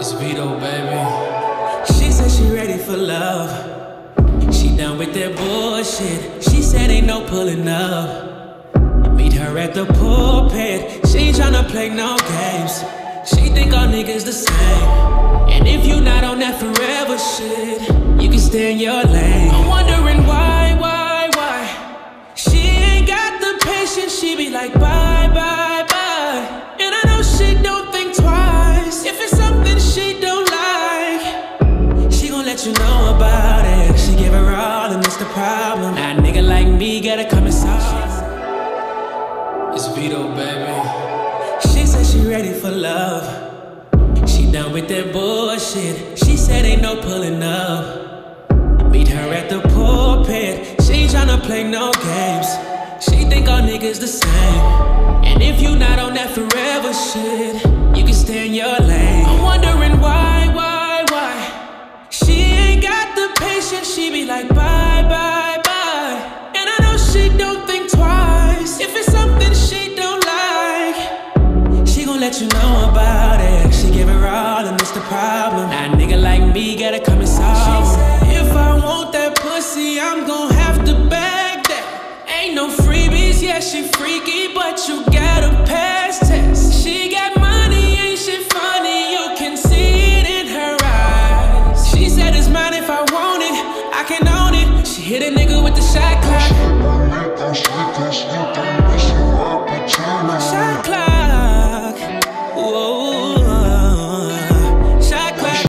It's Vedo, baby. She said she ready for love. She done with that bullshit. She said ain't no pulling up. Meet her at the pulpit. She ain't tryna play no games. She think all niggas the same. And if you not on that forever shit, you can stay in your lane. I'm wondering why, why, why. She ain't got the patience. She be like bye, you know about it. She give her all, and that's the problem. Now, a nigga like me gotta come and solve. It's Vedo, baby. She said she ready for love. She done with that bullshit. She said ain't no pulling up. Meet her at the pulpit. She tryna play no games. She think all niggas the same. And if you not on that forever shit, let you know about it. She give her all, and it's the problem. A nigga like me gotta come and Hit a nigga with the shot clock.